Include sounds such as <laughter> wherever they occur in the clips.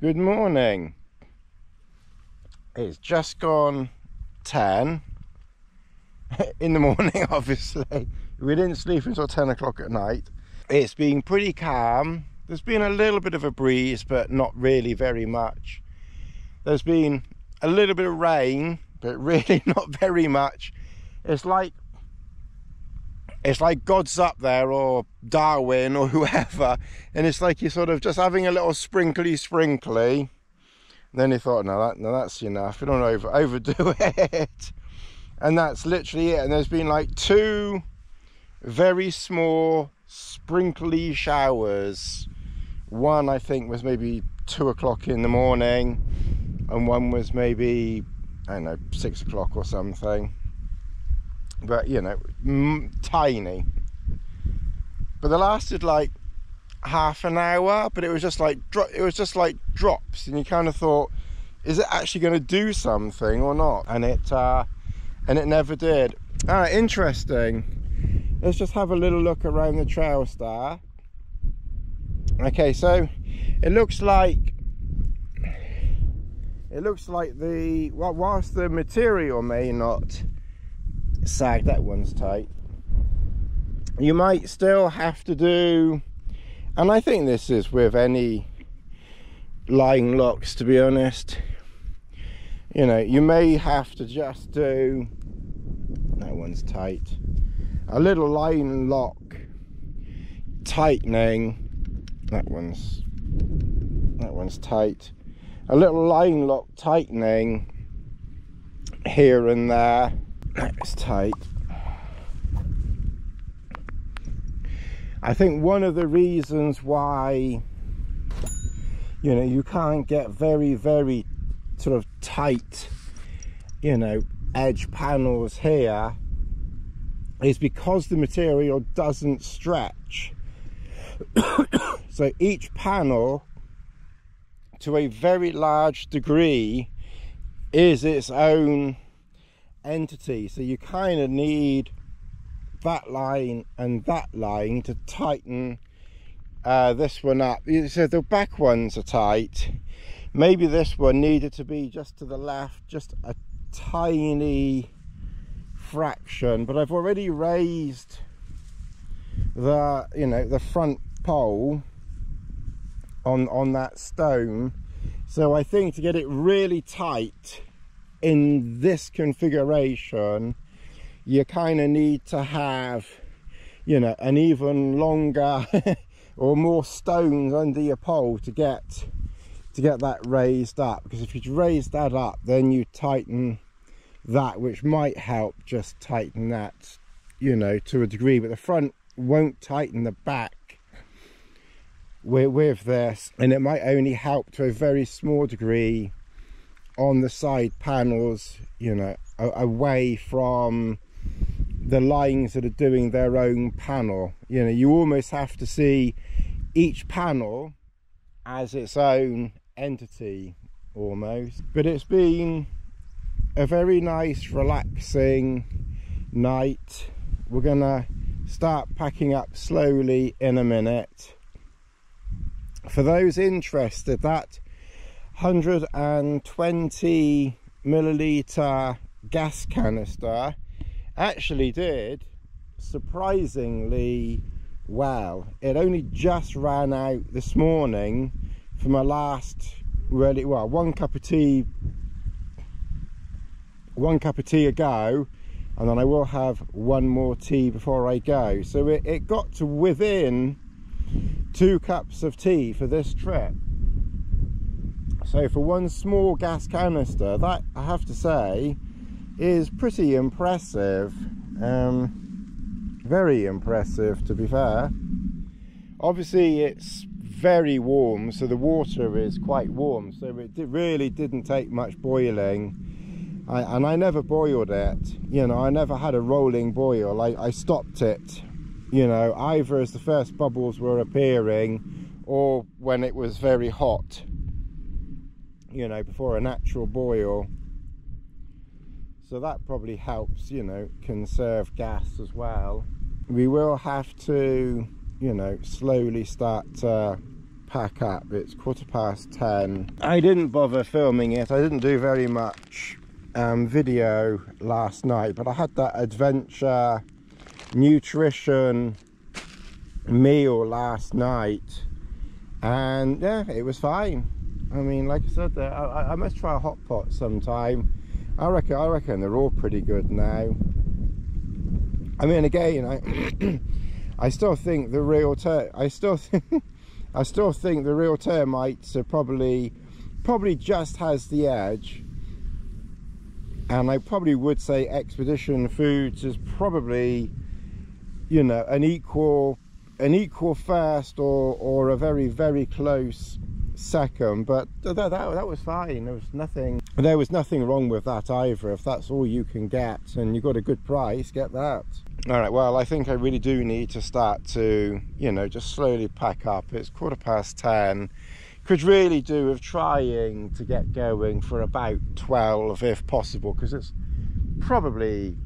Good morning. It's just gone 10 <laughs> in the morning, <laughs> obviously. We didn't sleep until 10 o'clock at night. It's been pretty calm. There's been a little bit of a breeze, but not really very much. There's been a little bit of rain, but <laughs> really not very much. It's like it's like God's up there or Darwin or <laughs> whoever, and it's like you're sort of just having a little sprinkly sprinkly. And then he thought, no, that, no, that's enough. You don't over overdo <laughs> it, and that's literally it. And there's been like two very small sprinkly showers. One I think was maybe two o'clock in the morning, and one was maybe I don't know six o'clock or something but you know tiny. But they lasted like half an hour but it was just like it was just like drops and you kind of thought is it actually going to do something or not? And it uh and it never did. Interesting. Let's just have a little look around the Trailstar. Okay so it looks like it looks like the whilst the material may not sag that one's tight. You might still have to do and I think this is with any line locks to be honest. You know you may have to just do that one's tight. A little line lock tightening. That one's that one's tight. A little line lock tightening here and there that's tight. I think one of the reasons why you know you can't get very very sort of tight you know edge panels here is because the material doesn't stretch <coughs> so each panel to a very large degree is its own entity. So you kind of need that line and that line to tighten uh, this one up. So the back ones are tight. Maybe this one needed to be just to the left just a tiny fraction. But I've already raised the you know the front pole on on that stone. So I think to get it really tight in this configuration you kind of need to have you know an even longer <laughs> or more stones under your pole to get to get that raised up. Because if you raise that up then you tighten that which might help just tighten that you know to a degree. But the front won't tighten the back with, with this and it might only help to a very small degree on the side panels you know away from the lines that are doing their own panel. You know you almost have to see each panel as its own entity almost. But it's been a very nice relaxing night. We're gonna start packing up slowly in a minute. For those interested that 120 milliliter gas canister actually did surprisingly well. It only just ran out this morning for my last really well one cup of tea one cup of tea ago and then I will have one more tea before I go. So it, it got to within two cups of tea for this trip so for one small gas canister, that I have to say is pretty impressive. Um, very impressive to be fair. Obviously it's very warm, so the water is quite warm, so it really didn't take much boiling. I, and I never boiled it, you know, I never had a rolling boil. I, I stopped it, you know, either as the first bubbles were appearing or when it was very hot you know before a natural boil so that probably helps you know conserve gas as well we will have to you know slowly start uh, pack up. It's quarter past 10. I didn't bother filming it. I didn't do very much um, video last night, but I had that adventure nutrition meal last night and yeah, it was fine. I mean, like I said, uh, I, I must try a hot pot sometime. I reckon, I reckon they're all pretty good now. I mean, again, I, <clears throat> I still think the real ter I still, <laughs> I still think the Real Turmats are probably, probably just has the edge. And I probably would say Expedition Foods is probably, you know, an equal, an equal first or or a very very close second but that, that, that was fine. There was nothing there was nothing wrong with that either. If that's all you can get and you got a good price get that. All right well i think i really do need to start to you know just slowly pack up. It's quarter past 10 could really do with trying to get going for about 12 if possible because it's probably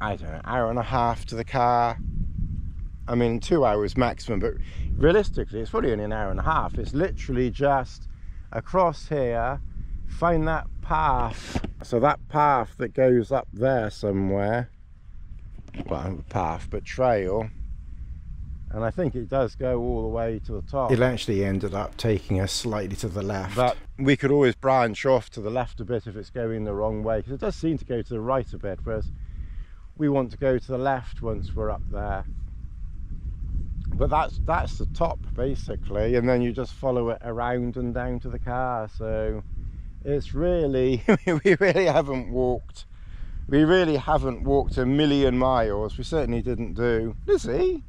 i don't know hour and a half to the car. I mean two hours maximum but realistically it's probably only an hour and a half. It's literally just across here. Find that path. So that path that goes up there somewhere. Well path but trail. And I think it does go all the way to the top. It actually ended up taking us slightly to the left. But we could always branch off to the left a bit if it's going the wrong way because it does seem to go to the right a bit whereas we want to go to the left once we're up there but that's that's the top basically and then you just follow it around and down to the car so it's really <laughs> we really haven't walked we really haven't walked a million miles. We certainly didn't do Lizzie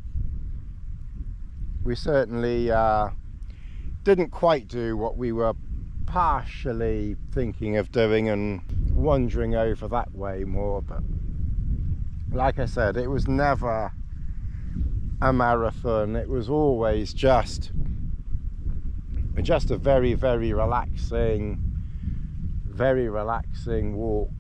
we certainly uh, didn't quite do what we were partially thinking of doing and wandering over that way more but like I said it was never a marathon it was always just just a very very relaxing very relaxing walk